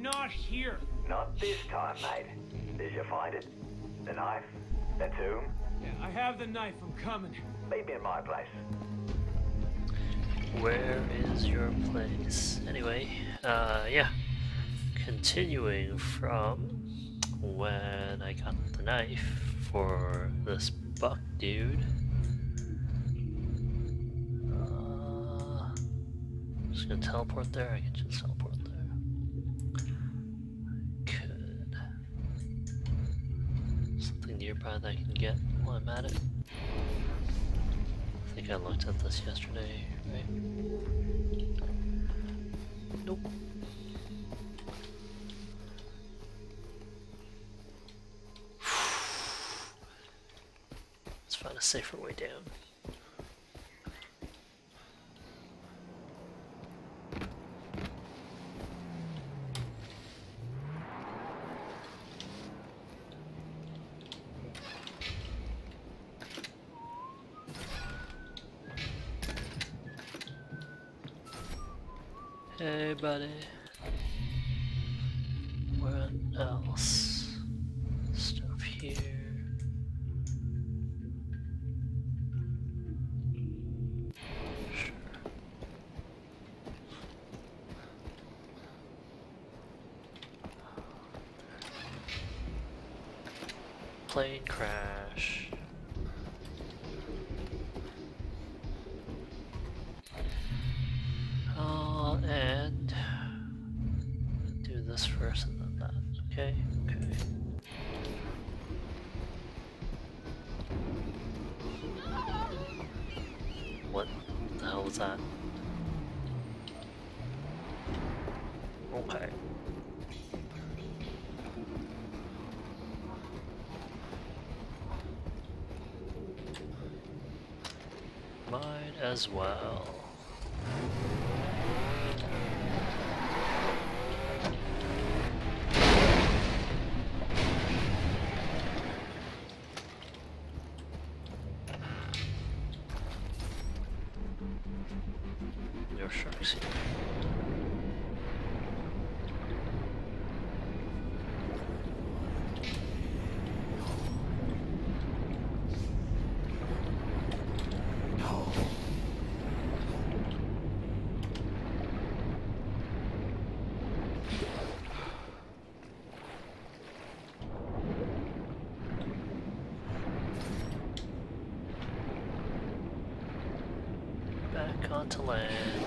not here. Not this time, mate. Did you find it? The knife? The tomb? Yeah, I have the knife. I'm coming. Meet me in my place. Where is your place? Anyway, uh, yeah. Continuing from when I got the knife for this buck dude. Uh, just gonna teleport there. I can just teleport something I can get while I'm at it. I think I looked at this yesterday, right? Nope. Let's find a safer way down. As well. Your sharks here. Onto land.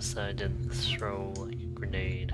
Pissed I didn't throw like a grenade.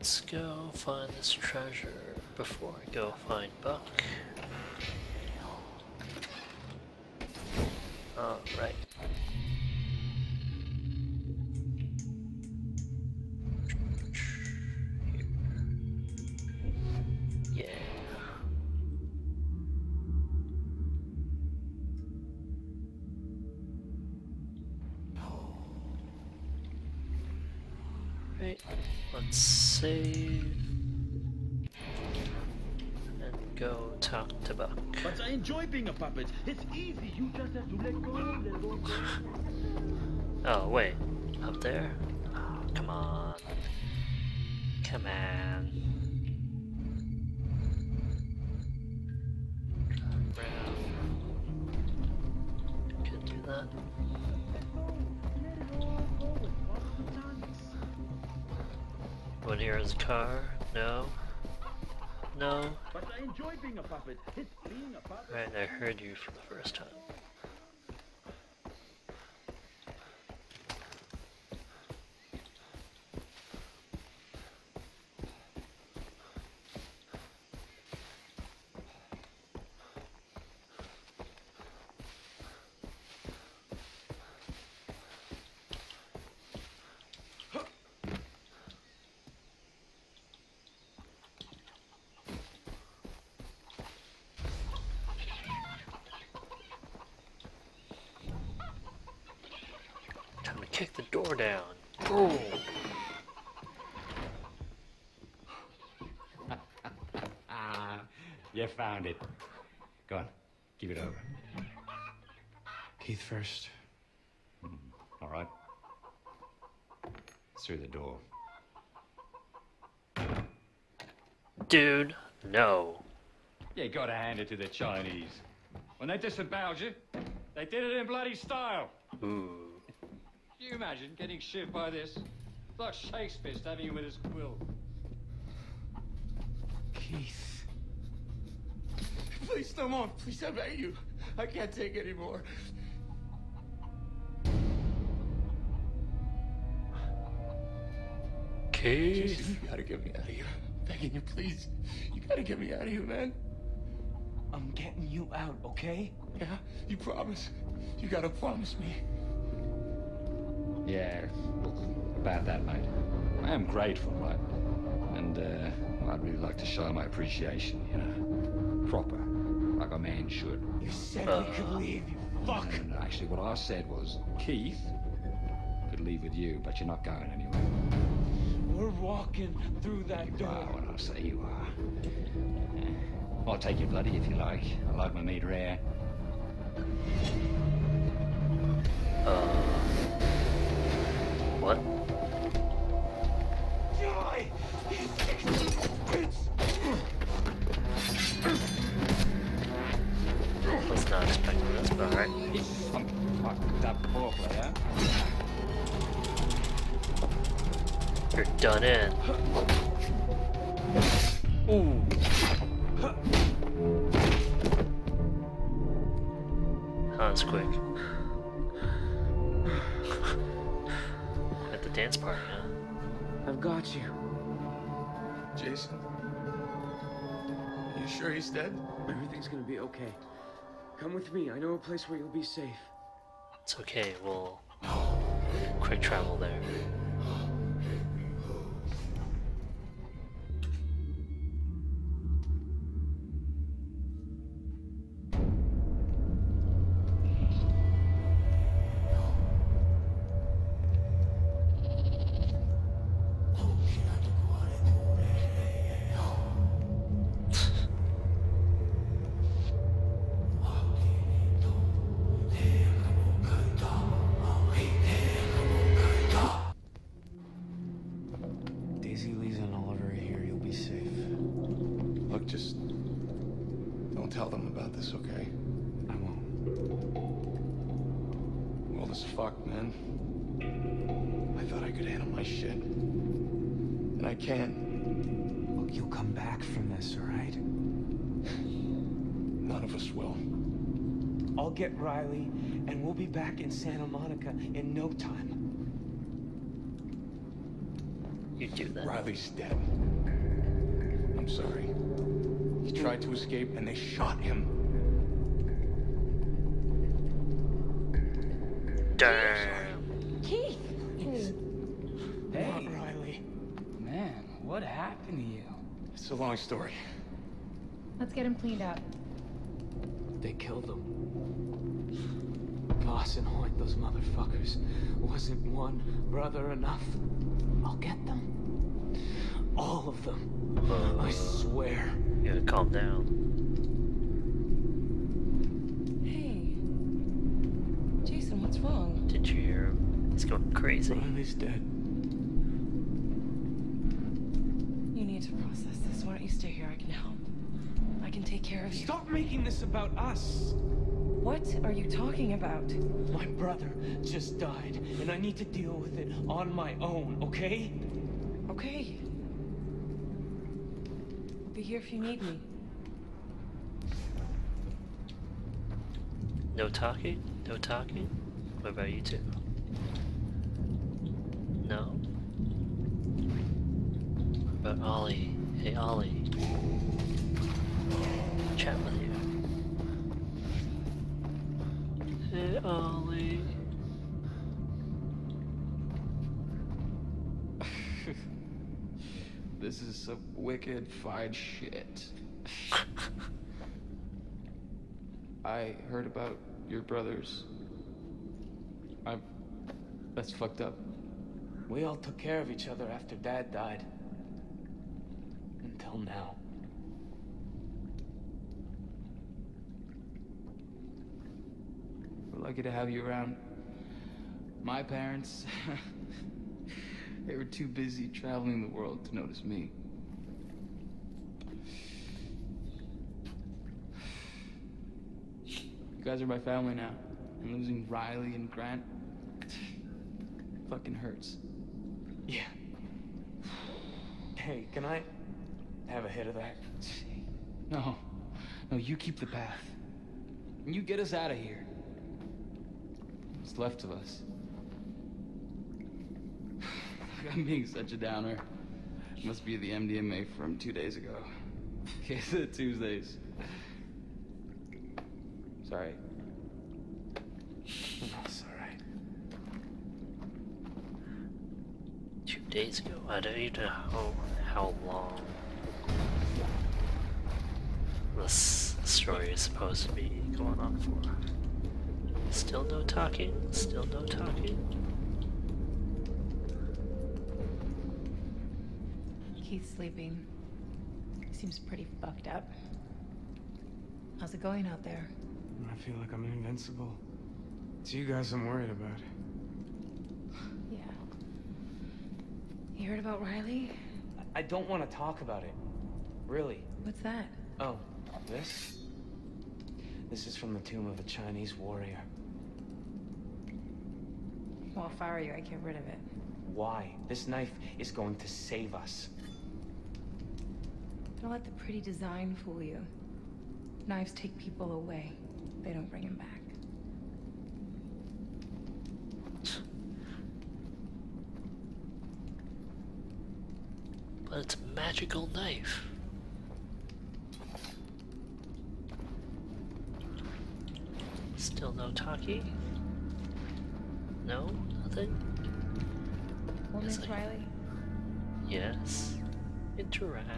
Let's go find this treasure before I go find Buck. Alright. Let's save and go talk to Buck. But I enjoy being a puppet. It's easy. You just have to let go, let go. Oh, wait. Up there? Oh, come on. Come on. Car? No. No. But I enjoy being a puppet. It's being a puppet. Right, I heard you for the first time. Time to kick the door down. Boom. Ah, you found it. Go on, give it over. Keith first. Mm-hmm. All right. Through the door. Dude, no. You gotta hand it to the Chinese. When they disemboweled you, they did it in bloody style. Ooh. Can you imagine getting shivved by this? It's like Shakespeare stabbing you with his quill. Keith. Please, no more. Please, I beg you. I can't take anymore. Keith. Jason, you gotta get me out of here. Begging you, please. You gotta get me out of here, man. I'm getting you out, okay? Yeah, you promise. You gotta promise me. Yeah, about that, mate. I am grateful, right? And, uh, I'd really like to show my appreciation, you know? Proper, like a man should. You said Uh. we could leave, you fuck! No, Actually, what I said was, Keith could leave with you, but you're not going anywhere. We're walking through that You are door. what I say you are. I'll take your bloody if you like. I like my meat rare. You're done in. Ooh. Hans quick. At the dance party, huh? I've got you. Jason. You sure he's dead? Everything's gonna be okay. Come with me. I know a place where you'll be safe. It's okay, we'll quick travel there. Do that. Riley's dead. I'm sorry. He tried to escape and they shot him. Damn. Keith! Not Riley. Man, what happened to you? It's a long story. Let's get him cleaned up. They killed him. Vaas and Hoyt, those motherfuckers. Wasn't one brother enough? I'll get them. All of them. Uh, I swear. You gotta calm down. Hey. Jason, what's wrong? Did you hear him? He's going crazy. Riley's dead. You need to process this. Why don't you stay here? I can help. I can take care of you. Stop making this about us. What are you talking about? My brother just died, and I need to deal with it on my own, okay? Okay. I'll be here if you need me. No talking? No talking? What about you two? No? What about Ollie? Hey Ollie. Wicked fried shit. I heard about your brothers. I'm. That's fucked up. We all took care of each other after Dad died. Until now. We're lucky to have you around. My parents. they were too busy traveling the world to notice me. You guys are my family now. And losing Riley and Grant. fucking hurts. Yeah. Hey, can I have a hit of that? No. No, you keep the path. And you get us out of here. What's left of us? I'm being such a downer. Must be the MDMA from two days ago. Case of Tuesdays. Sorry. That's alright. Two days ago. I don't even know how, how long this story is supposed to be going on for. Still no talking. Still no talking. Keith's sleeping. Seems pretty fucked up. How's it going out there? I feel like I'm invincible. It's you guys I'm worried about. Yeah. You heard about Riley? I don't want to talk about it. Really. What's that? Oh, this? This is from the tomb of a Chinese warrior. Well, if I were you, I'd get rid of it. Why? This knife is going to save us. Don't let the pretty design fool you. Knives take people away. They don't bring him back. But it's a magical knife. Still no talkie? No? Nothing? Well, Miss Riley, Yes. Interact.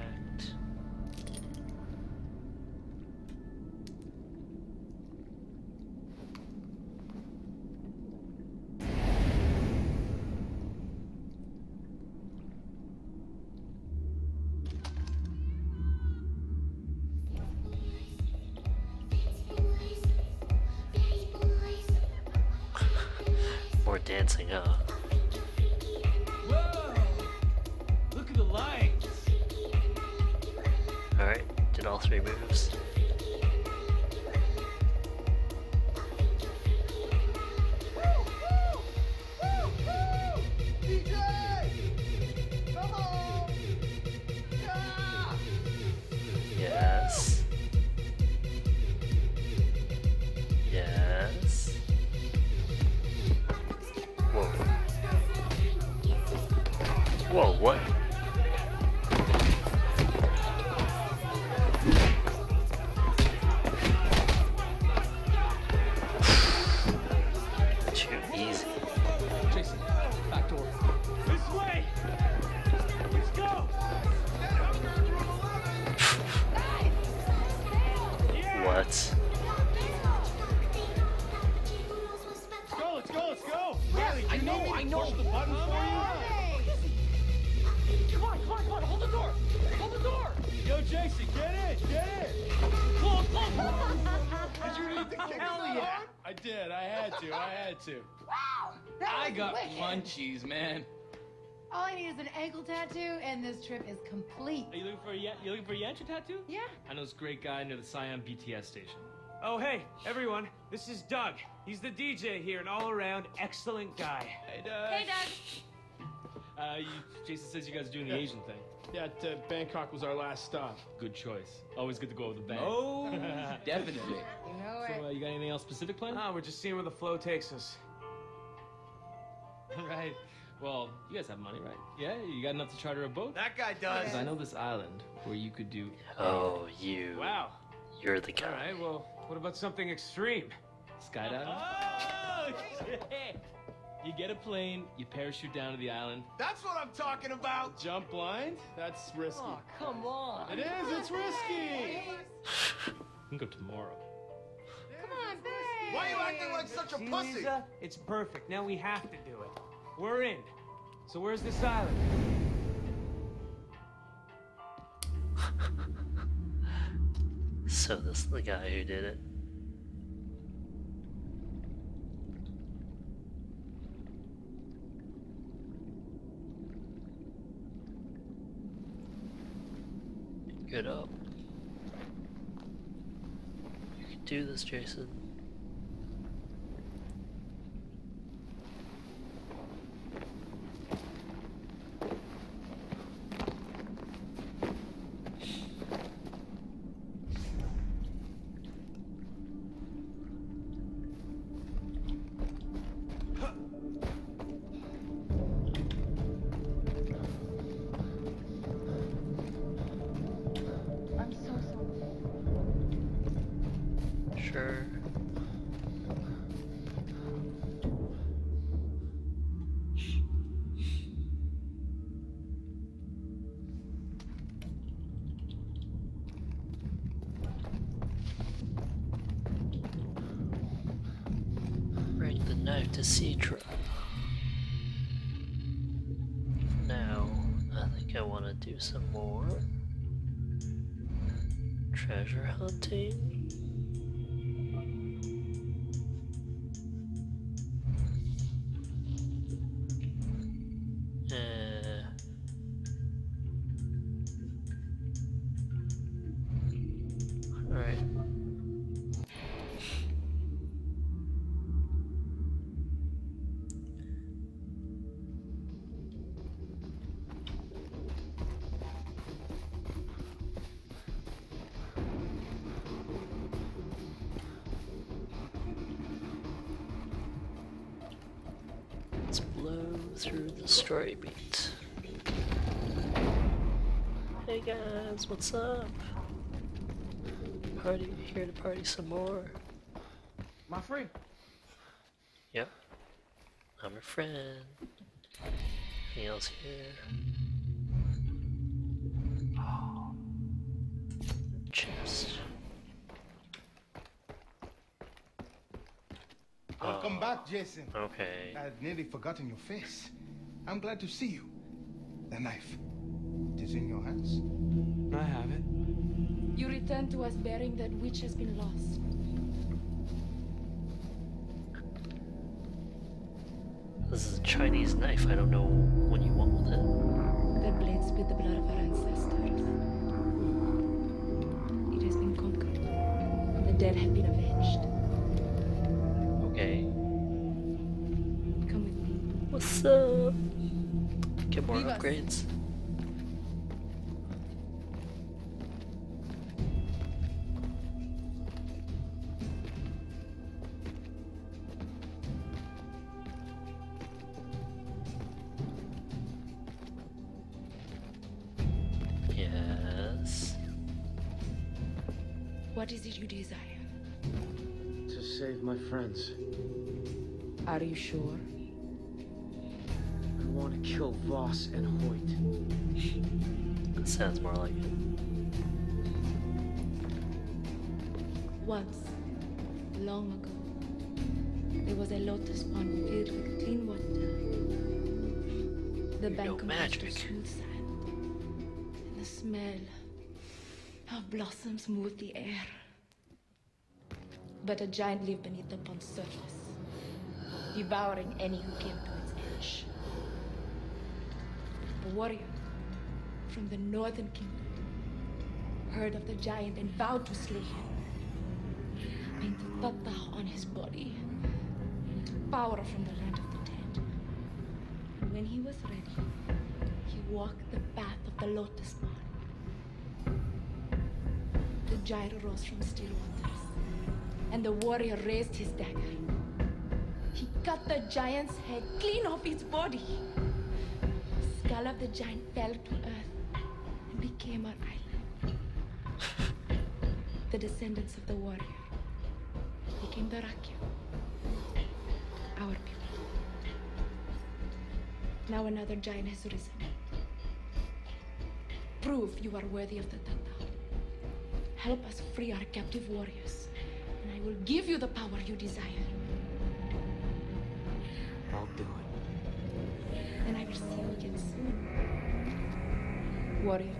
Ankle tattoo, and this trip is complete. Are you looking for a Yan- you looking for a Yantra tattoo? Yeah. I know this great guy near the Scion BTS station. Oh, hey, everyone. This is Doug. He's the DJ here, an all around excellent guy. Hey, Doug. Hey, Doug. Uh, you, Jason says you guys are doing the Yeah. Asian thing. Yeah, t- Bangkok was our last stop. Good choice. Always good to go with a bang. Oh, definitely. You know So, uh, you got anything else specific planned? Ah, we're just seeing where the flow takes us. right. Well, you guys have money, right? Yeah, you got enough to charter a boat? That guy does. Because I know this island where you could do. Oh, you. Wow. You're the guy. right, well, what about something extreme? Skydiving? Oh, shit! You get a plane, you parachute down to the island, That's what I'm talking about. Jump blind? That's risky. Oh, come on! It is, it's risky. you can go tomorrow. Come on, babe. Why are you acting like such a See, pussy? Liza? It's perfect. Now we have to do it. We're in. So where's this island? So this is the guy who did it. Get up. You can do this, Jason. Guys, what's up? Party here to party some more. My friend. Yep. I'm your friend. Anything else here? Oh. Chest. Welcome Oh, back, Jason. Okay. I'd nearly forgotten your face. I'm glad to see you. The knife. It is in your hands. I have it. You return to us bearing that which has been lost. This is a Chinese knife. I don't know what you want with it. That blade spit the blood of our ancestors. It has been conquered. The dead have been avenged. Okay. Come with me. What's up? Get more Leave upgrades. Yes. Are you sure? I want to kill Vaas and Hoyt. Sounds more like it. Once, long ago, there was a lotus pond filled with clean water. The You know bank magic. of smooth sand, and the smell of blossoms moved the air. But a giant lived beneath the pond's surface, devouring any who came to its edge. A warrior from the northern kingdom heard of the giant and vowed to slay him painted Tatau on his body to power from the land of the dead. And when he was ready, he walked the path of the lotus pond. The giant rose from still waters, and the warrior raised his dagger. Cut the giant's head clean off its body. The skull of the giant fell to earth and became our island. The descendants of the warrior became the Rakyat, our people. Now another giant has risen. Prove you are worthy of the Tatau. Help us free our captive warriors, and I will give you the power you desire. Warrior.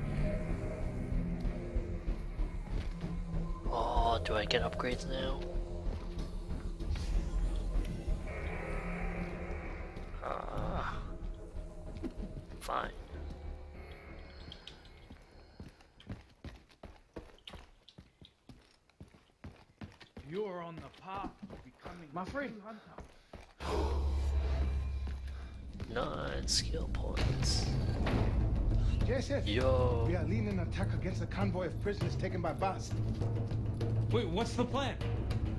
Oh, do I get upgrades now? Jason. Yo. We are leading an attack against a convoy of prisoners taken by Vaas. Wait, what's the plan?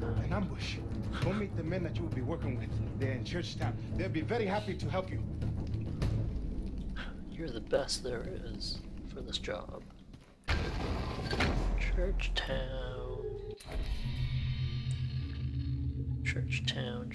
An ambush. Go meet the men that you will be working with. They're in Churchtown. They'll be very happy to help you. You're the best there is for this job. Churchtown. Church Town,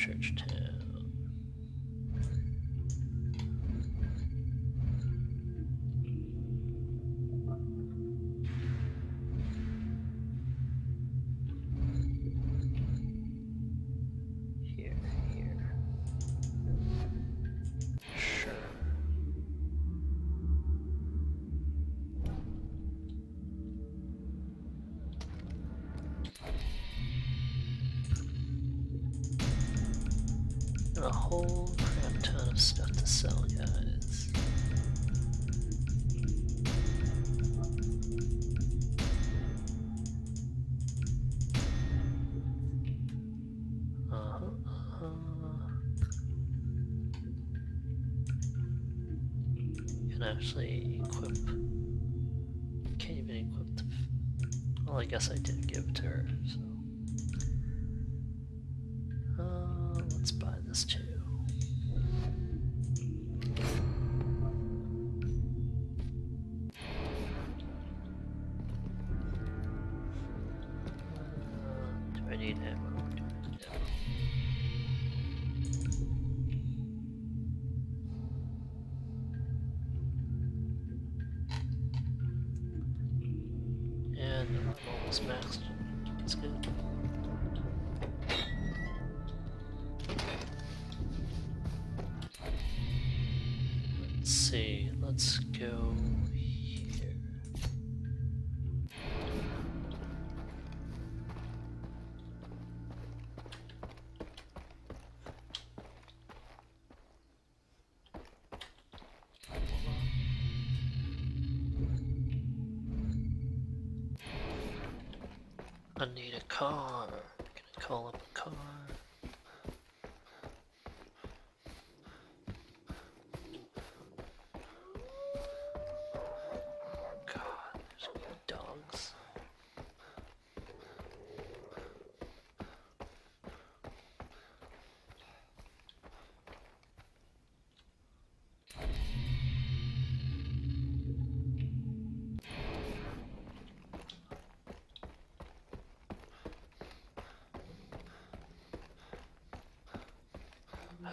need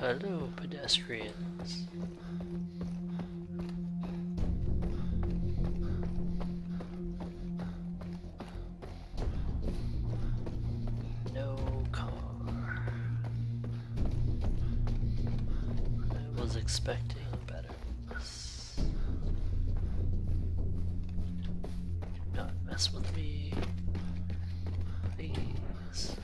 Hello, pedestrians. No car. I was expecting better. Do not mess with me. Please.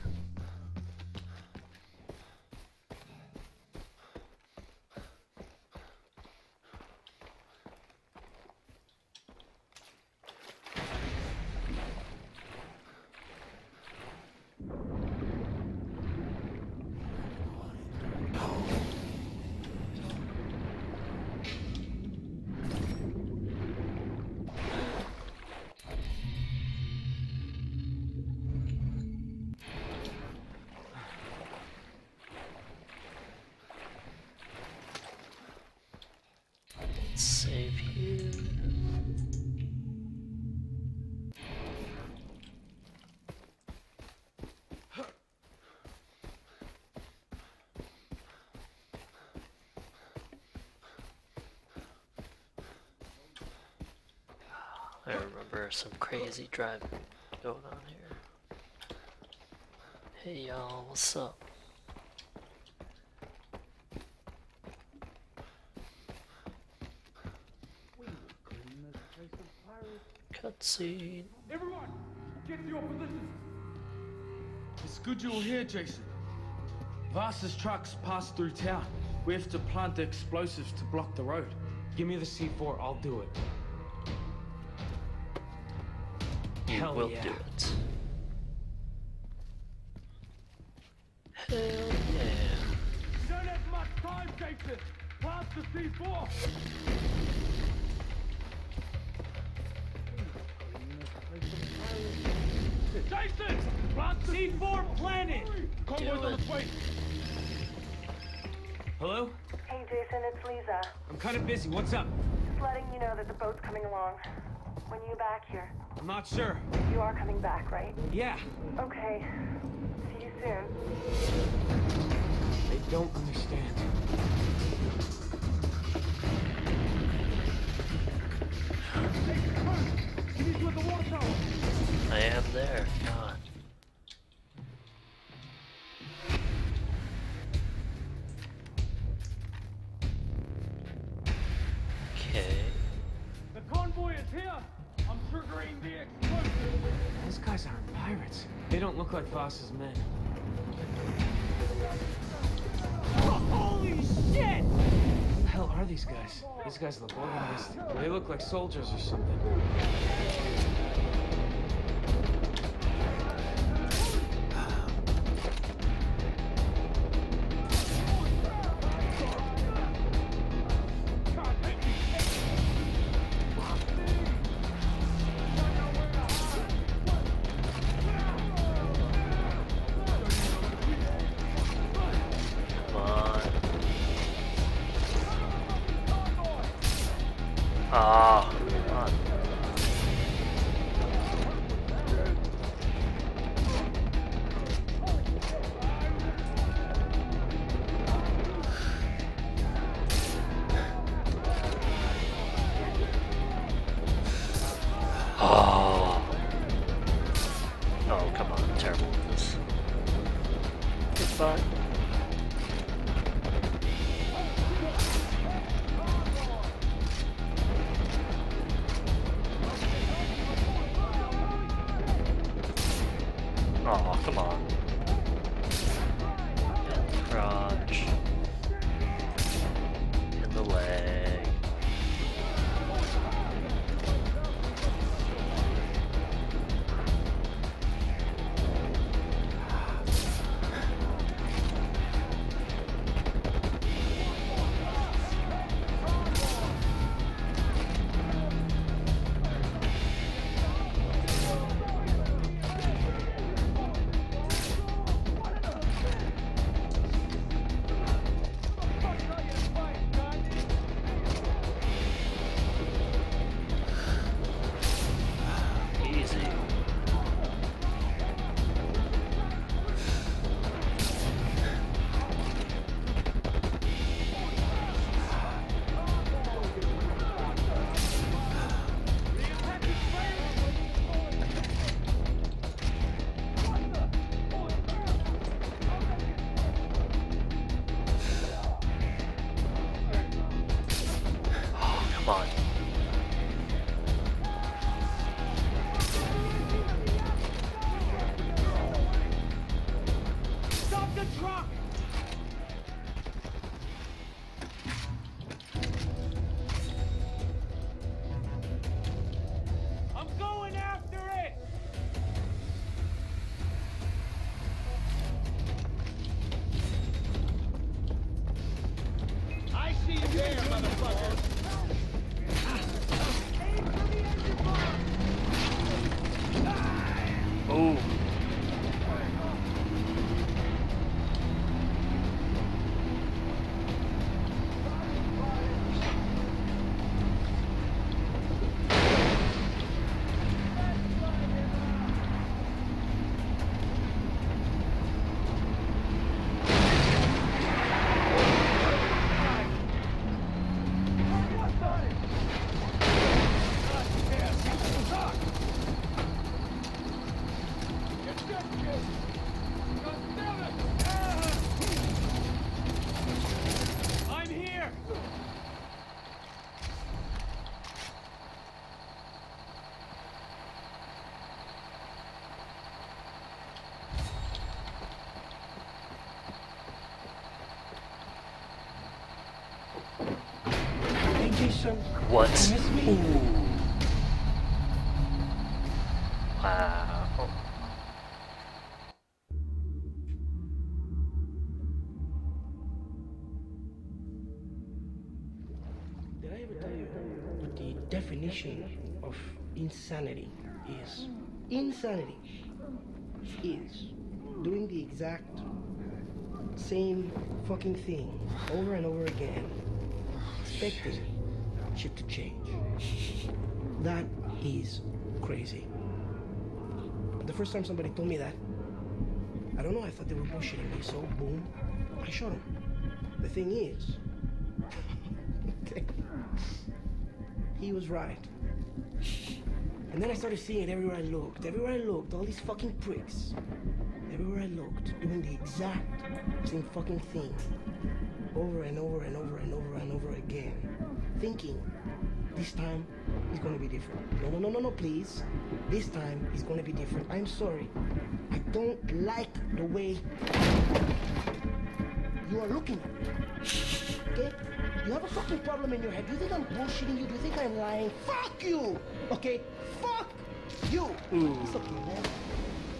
Remember some crazy driving going on here. Hey y'all, what's up? Cutscene. Everyone, get to your positions. It's good you're here, Jason. Vaas's trucks pass through town. We have to plant the explosives to block the road. Give me the C4, I'll do it. Hell will yeah. do it. Hell yeah. Don't have much time, Jason. Plant the C4. Jason, plant the C4 planet! Convoy's Do on it. its way. Hello? Hey Jason, it's Liza. I'm kind of busy. What's up? Just letting you know that the boat's coming along. When you back here? I'm not sure. You are coming back, right? Yeah, Okay. See you soon. they don't understand. Look men. holy shit! Who the hell are these guys? These guys look organized. They look like soldiers or something. What? You miss me? Ooh. Wow. Did I ever tell you what the definition of insanity is? Insanity is doing the exact same fucking thing over and over again, expecting shit to change. That is crazy. The first time somebody told me that, I don't know, I thought they were bullshitting me, so boom, I shot him. The thing is, he was right. And then I started seeing it everywhere I looked. Everywhere I looked, all these fucking pricks. Everywhere I looked, doing the exact same fucking thing. Over and over and over and over and over again. Thinking, this time is gonna be different. No, no, no, no, no, please. This time is gonna be different. I'm sorry. I don't like the way you are looking at me. Okay? You have a fucking problem in your head. Do you think I'm bullshitting you? Do you think I'm lying? Fuck you! Okay? Fuck you! Mm. It's okay, man.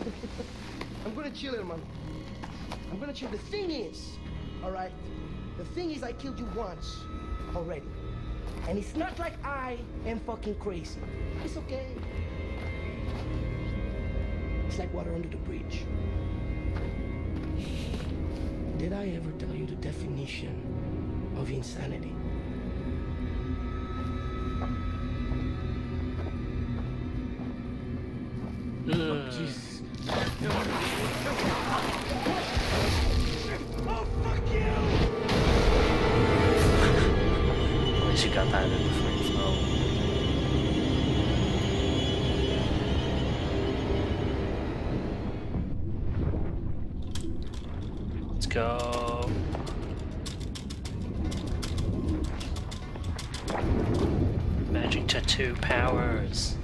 I'm gonna chill here, man. I'm gonna chill. The thing is, alright? The thing is, I killed you once already. And it's not like I am fucking crazy. It's okay. It's like water under the bridge. Did I ever tell you the definition of insanity? Oh, Tatau powers.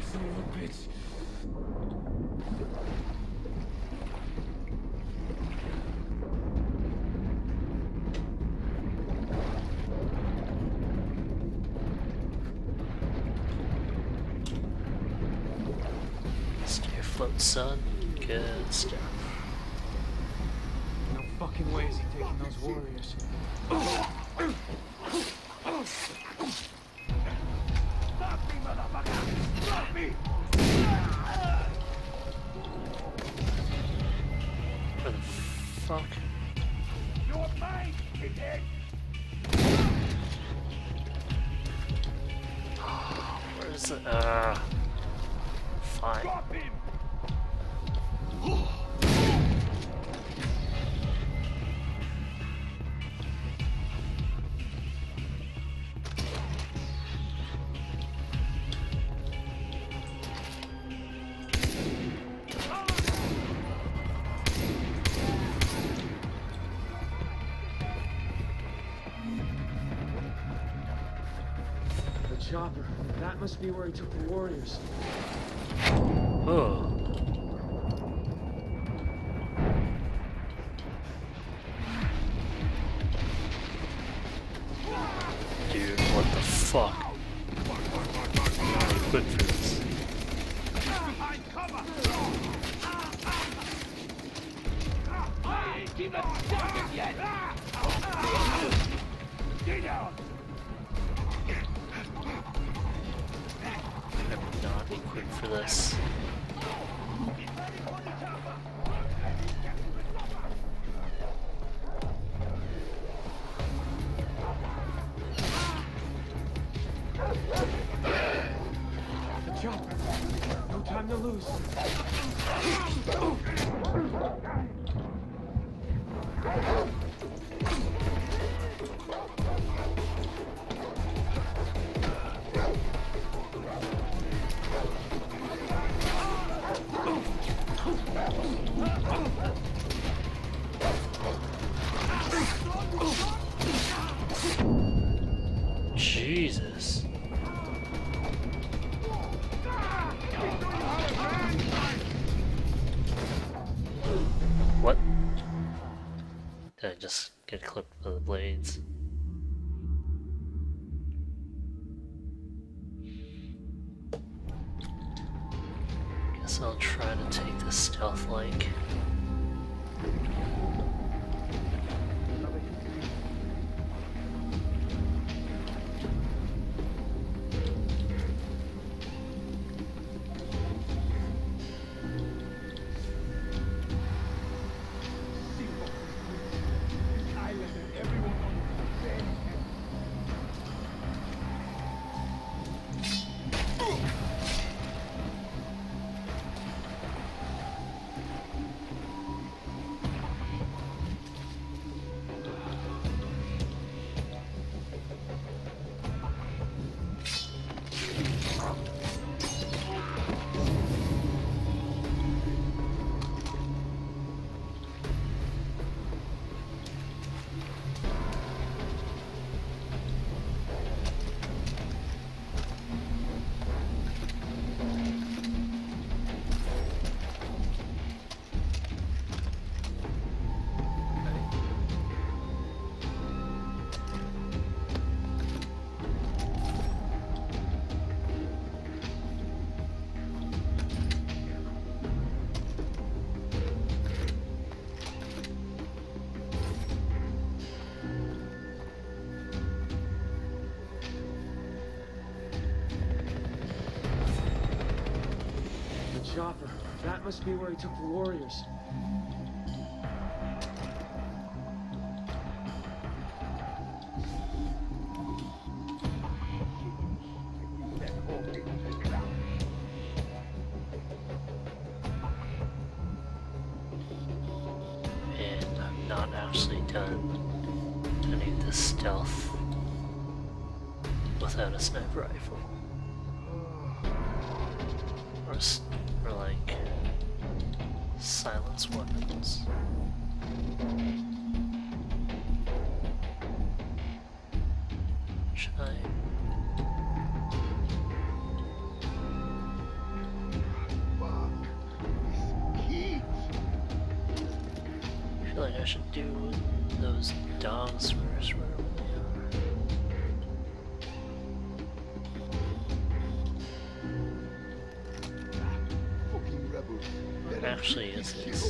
Son of a bitch. Stay afloat, son. Good stuff. No fucking way is he taking those warriors. Must be where he took the warriors. Just get clipped by the blades? Guess I'll try to take this stealth must be where he took the warriors. Actually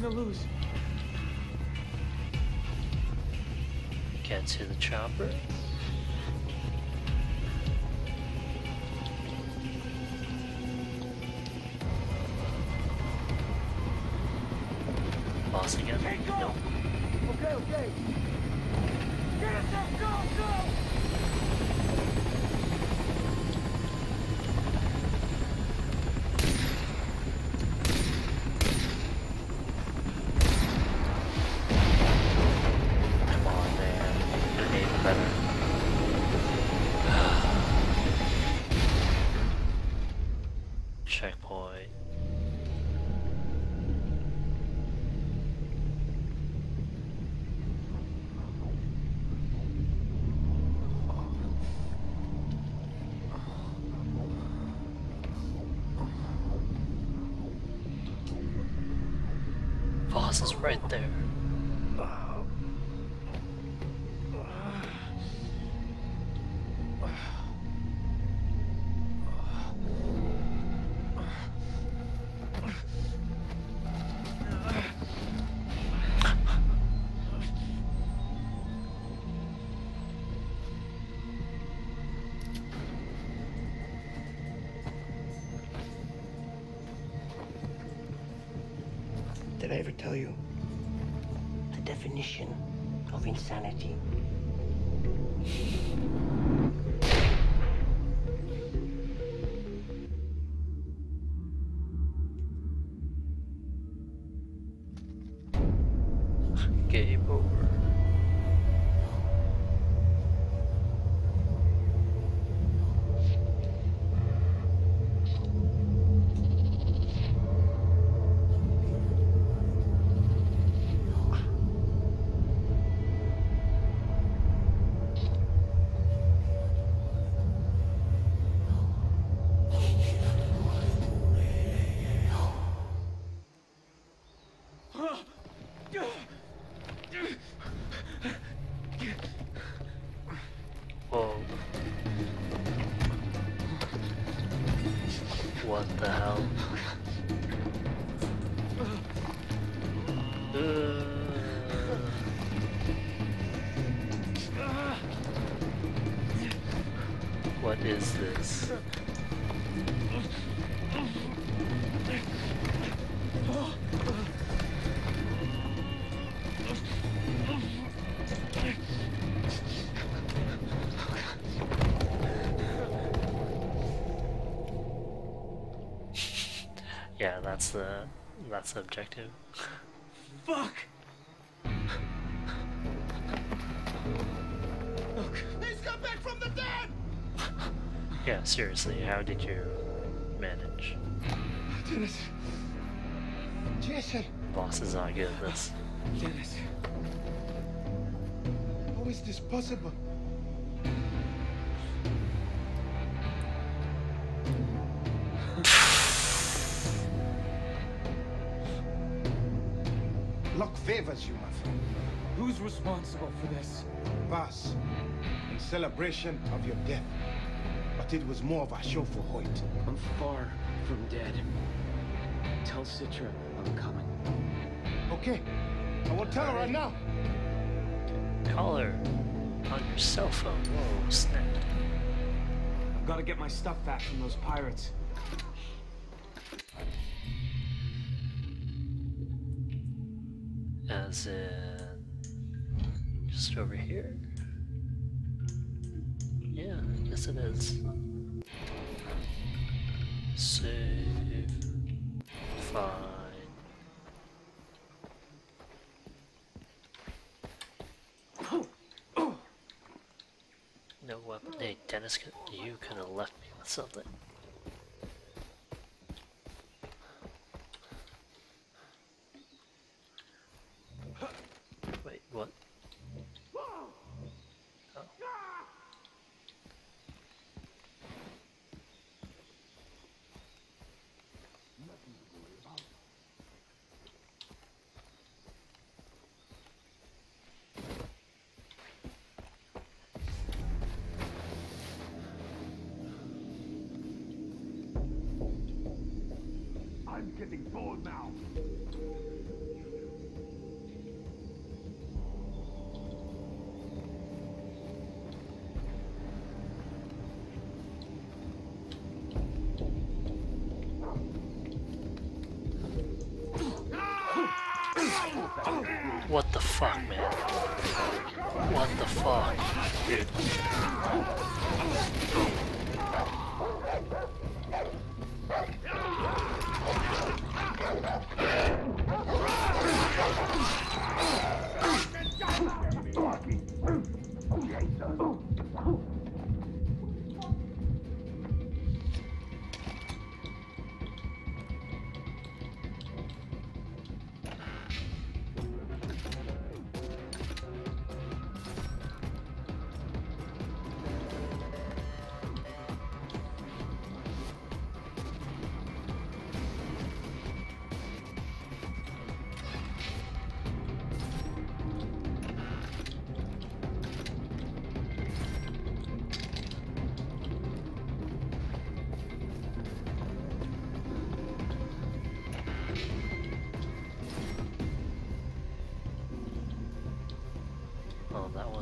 time to lose. Can't see the chopper. right there. Did I ever tell you? definition of insanity. That's the that's the objective. Fuck! He's come back from the dead! Yeah, seriously, how did you manage? Dennis. Jason. Boss is not good at this. Dennis. How is this possible? Luck favors you, my friend. Who's responsible for this? Boss, in celebration of your death. But it was more of a show for Hoyt. I'm far from dead. Tell Citra I'm coming. Okay, I will tell her right now. Call her on your cell phone. Whoa, snap. I've got to get my stuff back from those pirates. As in just over here. Yeah, I guess it is. Save. Fine. No weapon. Hey, Dennis, you could have left me with something.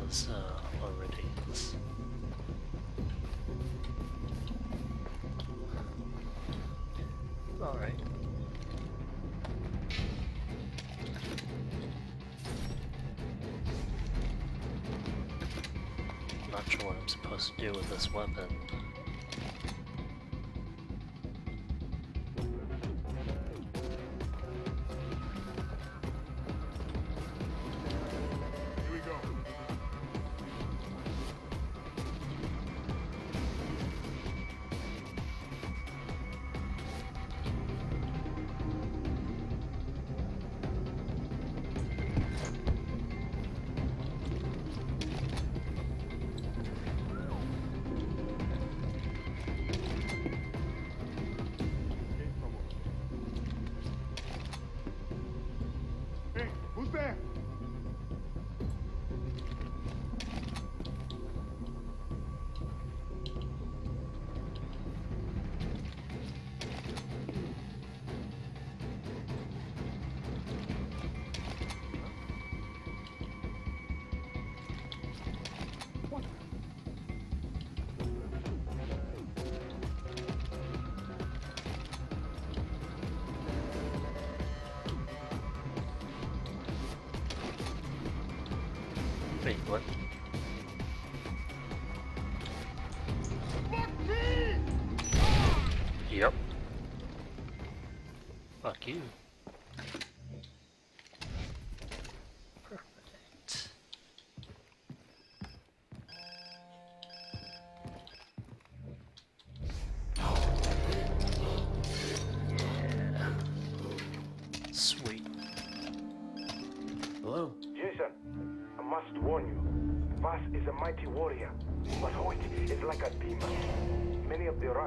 Was uh, already. All right. Not sure what I'm supposed to do with this weapon.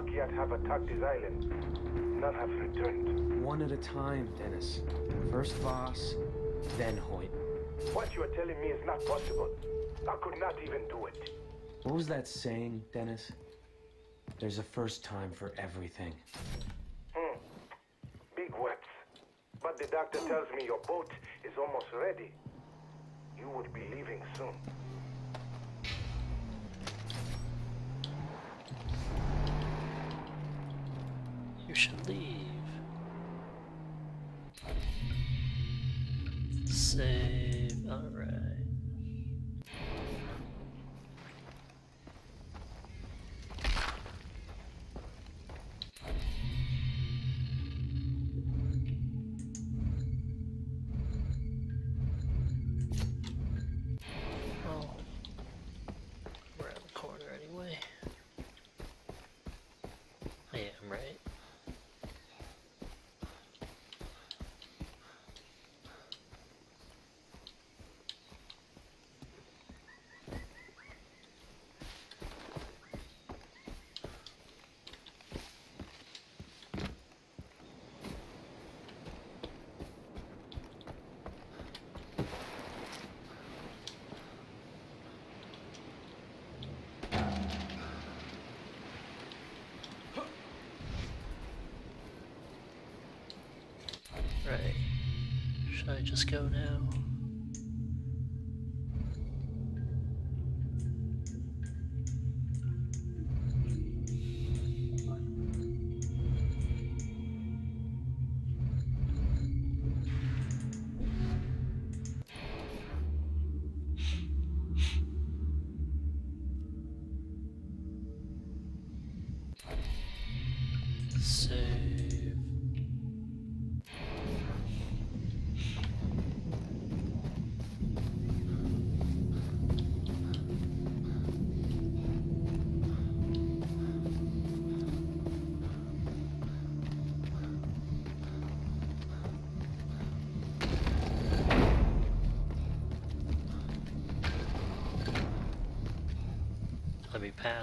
Of have attacked his island. None have returned. One at a time, Dennis. First Vaas, then Hoyt. What you are telling me is not possible. I could not even do it. What was that saying, Dennis? There's a first time for everything. Hmm. Big words. But the doctor tells me your boat is almost ready. You would be leaving soon. You should leave. Save. Alright. I just go now?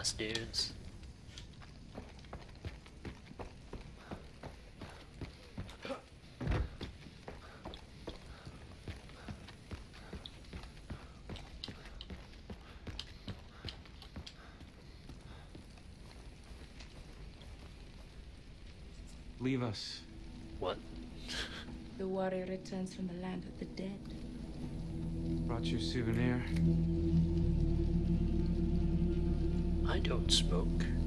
Let me pass, dudes. Leave us. What? The warrior returns from the land of the dead. Brought you a souvenir. I don't smoke.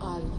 Are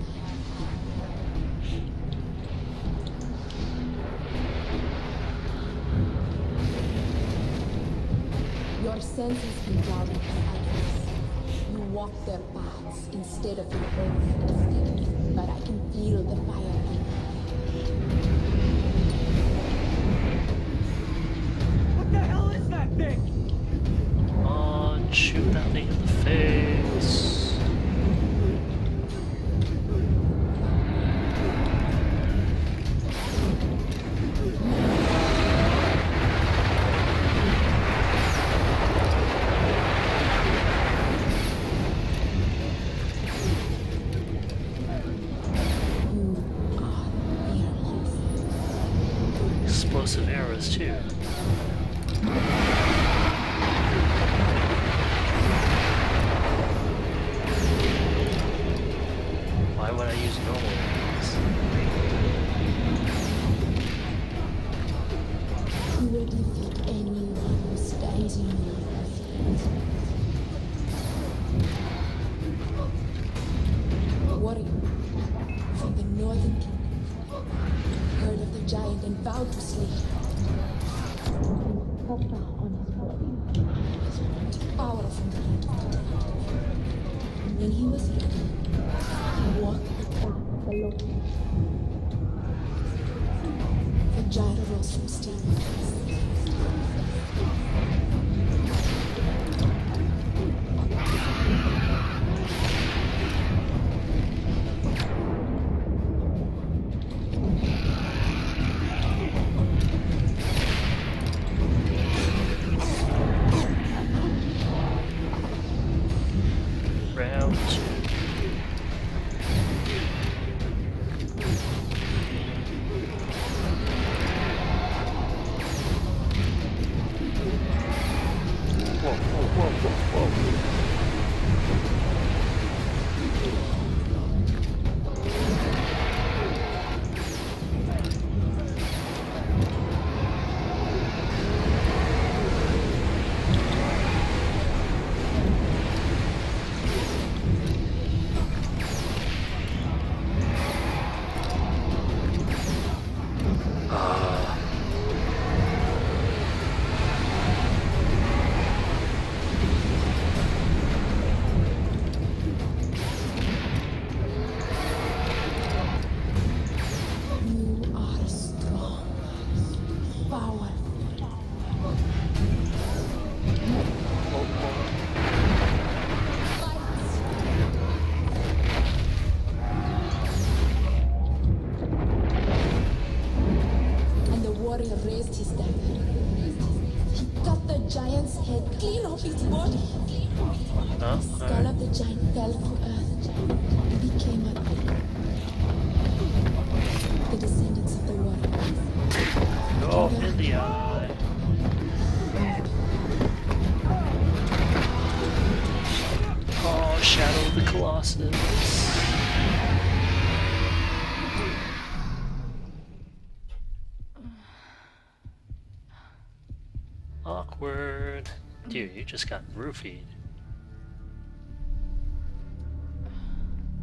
just roofied.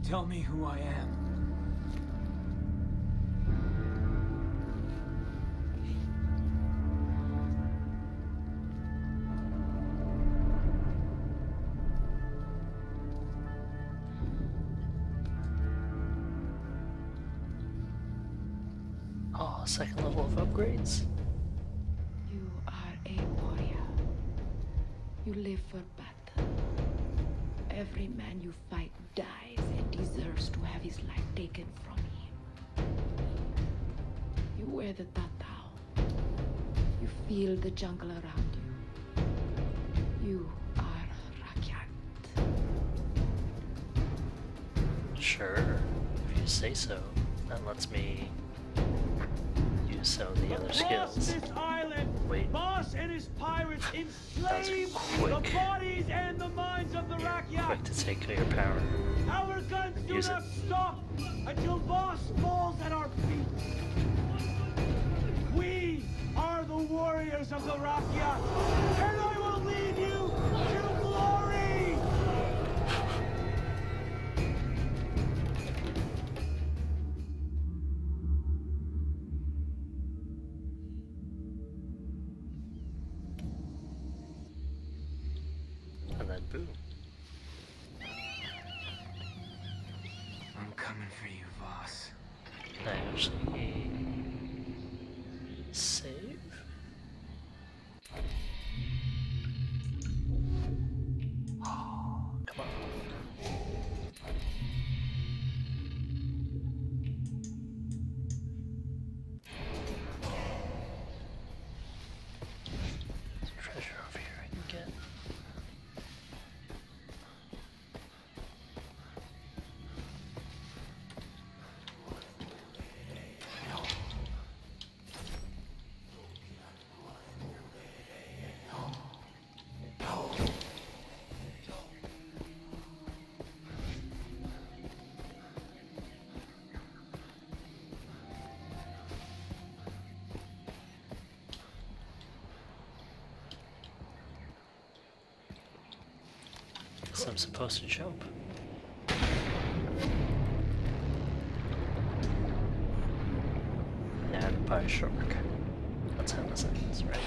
Tell me who I am. Oh, second level of upgrades. Live for battle. Every man you fight dies and deserves to have his life taken from him. You wear the tatau. You feel the jungle around you. You are Rakyat. Sure, if you say so. That lets me use some of the other skills. this island, Wait. Vaas and his pirates enslaved quick. the bodies and the minds of the Rakyat. Quick to take your power. Our guns do Use it. not stop until Vaas falls at our feet. We are the warriors of the Rakyat, and I will lead you Boo. I'm coming for you, Vaas. Actually. I'm supposed to jump. Yeah, by a shark. That's how this ends, right?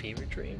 fever dream.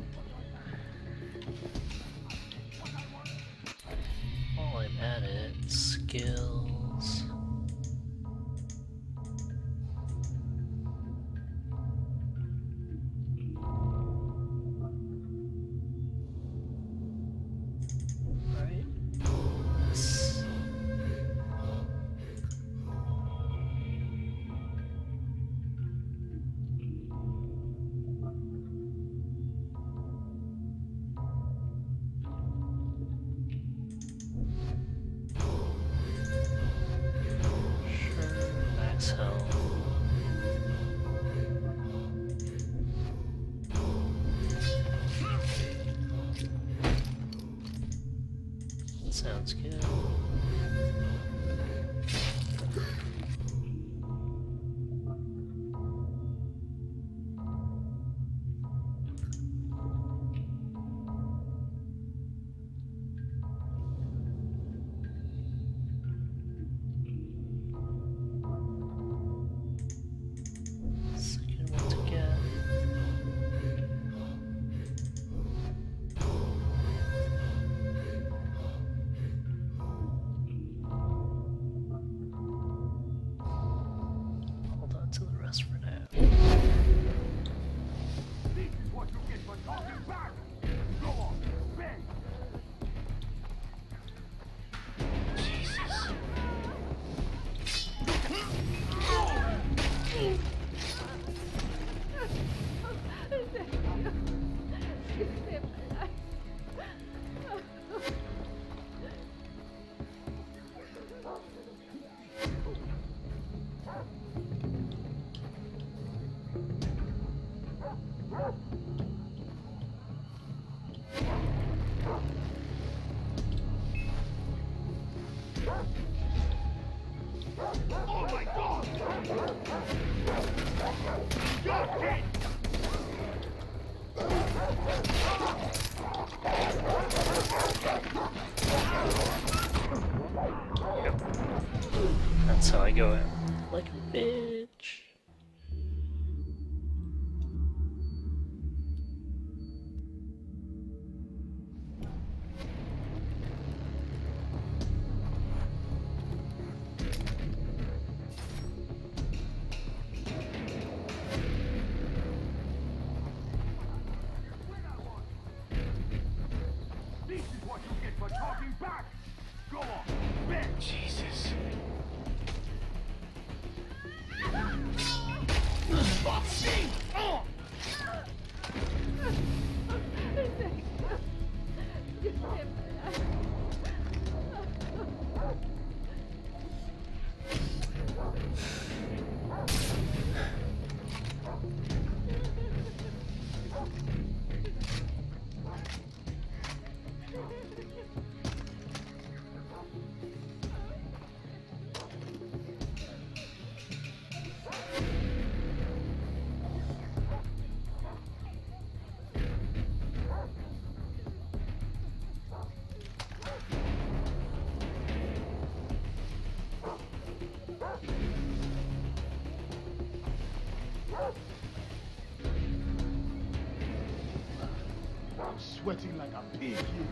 sweating like a pig here.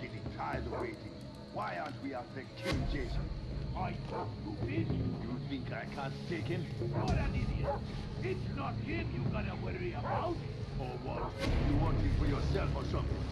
Getting tired of waiting. Why aren't we after King Jason? I talk stupid. You think I can't take him? What an idiot. It's not him you gotta worry about. Or what? You want him for yourself or something?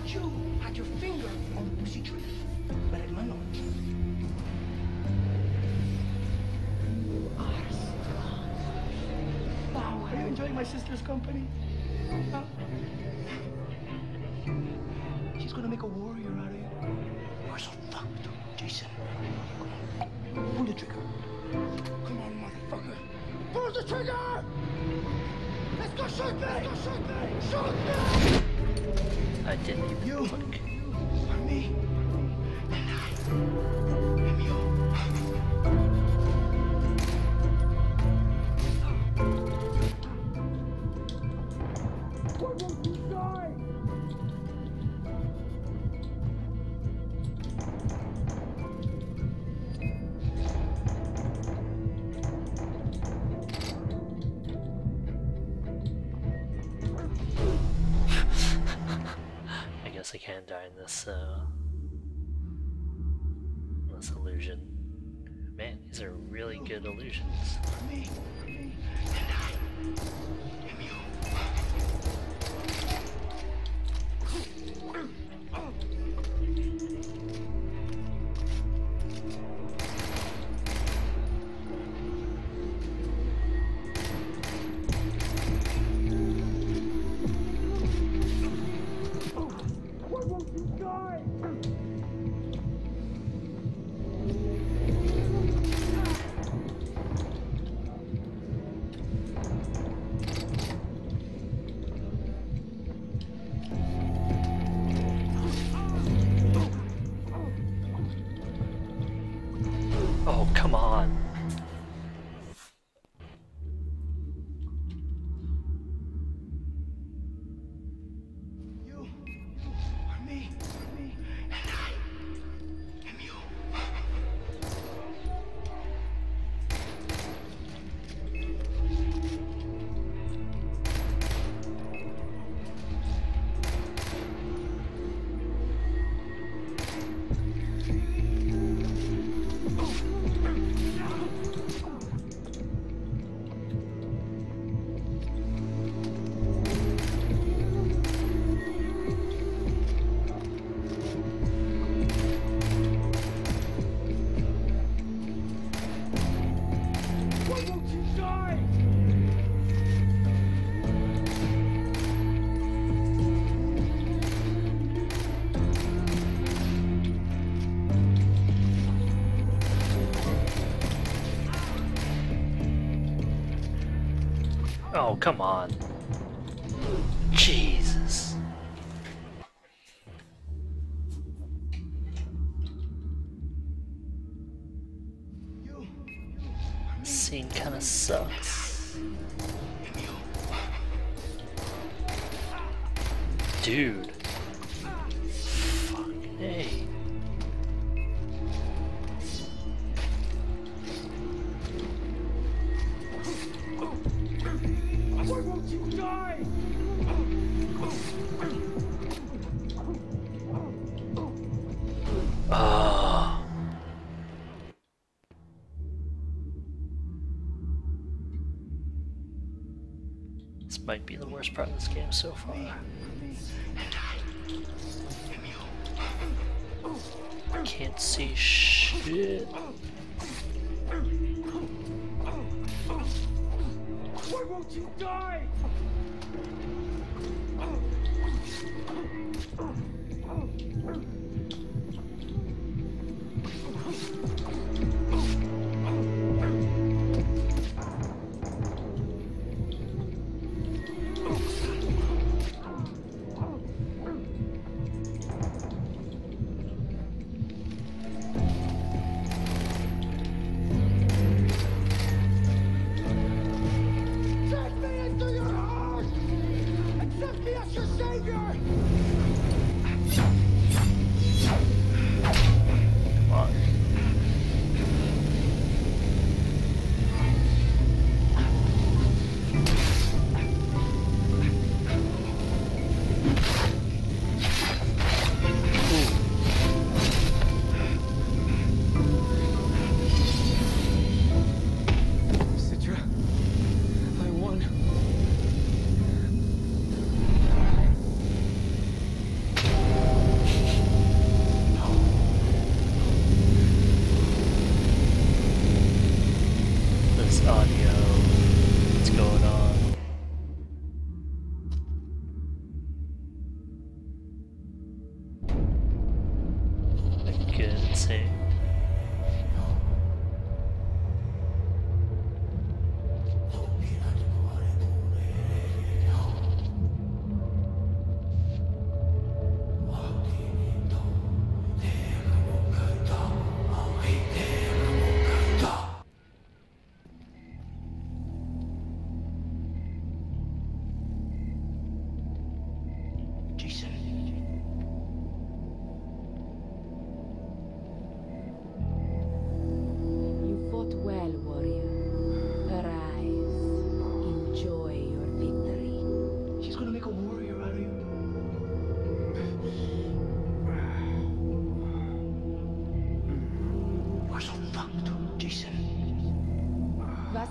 Thought you had your finger on the pussy tree. But not. You are strong. Power. Are you enjoying my sister's company? Huh? She's gonna make a warrior out of you. You're so fucked, Jason. Come on. Pull the trigger. Come on, motherfucker. Pull the trigger! Let's go shoot me! Let's go shoot me! Shoot me! I didn't even look. Come on. Jesus. Scene kind of sucks. Dude. Worst part of this game so far. I can't see shit. Why won't you die?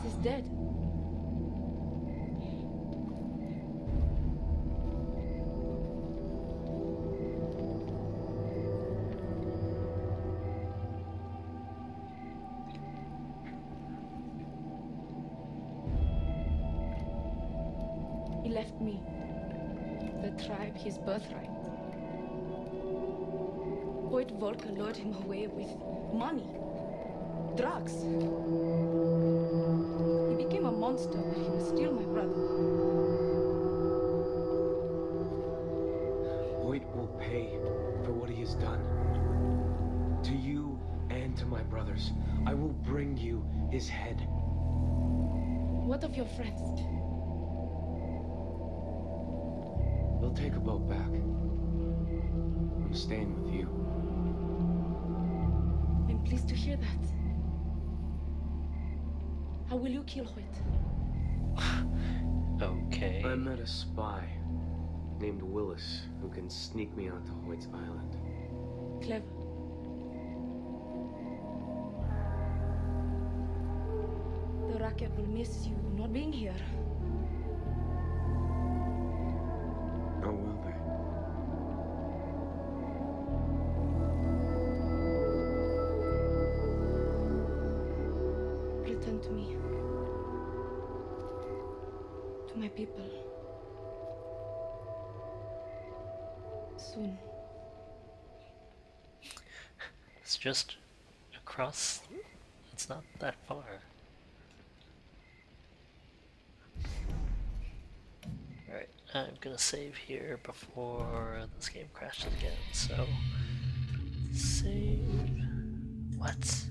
is dead. He left me, the tribe, his birthright. Hoyt Volker lured him away with money, drugs. A monster, but he was still my brother. Hoyt will pay for what he has done. To you and to my brothers, I will bring you his head. What of your friends? We'll take a boat back. I'm staying with you. I'm pleased to hear that. How will you kill Hoyt? Okay. I met a spy named Willis who can sneak me onto Hoyt's island. Clever. The Rakyat will miss you not being here. People. Soon. It's just across. It's not that far. Alright, I'm gonna save here before this game crashes again, so. Save. What?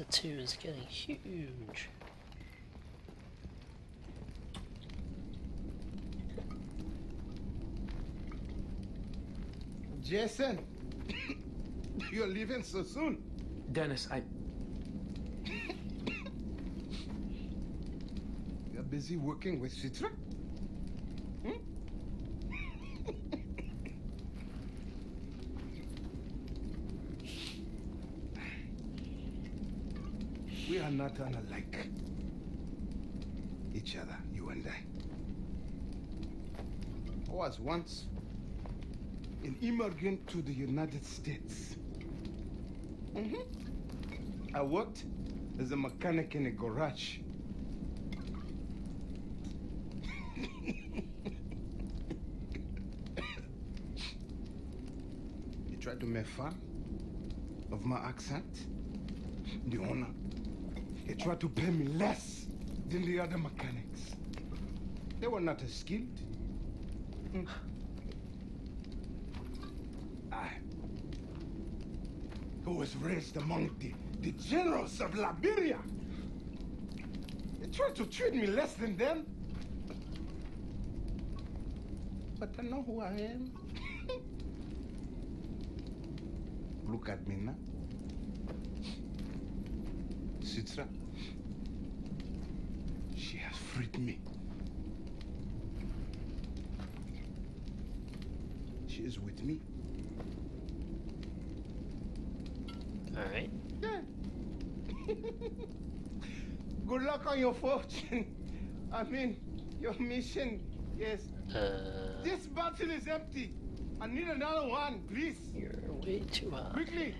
That tattoo is getting huge. Jason, you're leaving so soon. Dennis, I. You're busy working with Citra? Not unlike each other, you and I. I was once an immigrant to the United States. Mhm. I worked as a mechanic in a garage. you tried to make fun of my accent? The owner, he tried to pay me less than the other mechanics. They were not as skilled. Mm. I, who was raised among the, the generals of Liberia, they tried to treat me less than them. But I know who I am. Look at me now. Citra, she has freed me. She is with me. Alright. Yeah. Good luck on your fortune. I mean, your mission. Yes. Uh, This bottle is empty. I need another one, please. You're way too high. Quickly.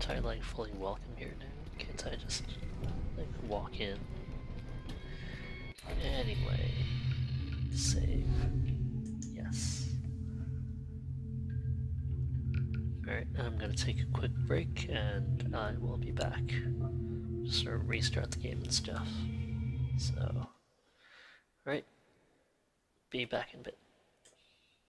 Aren't I like fully welcome here now? Can't I just like walk in? Anyway, save. Yes. Alright, I'm gonna take a quick break and I will be back. Just sort of restart the game and stuff. So, alright, be back in a bit.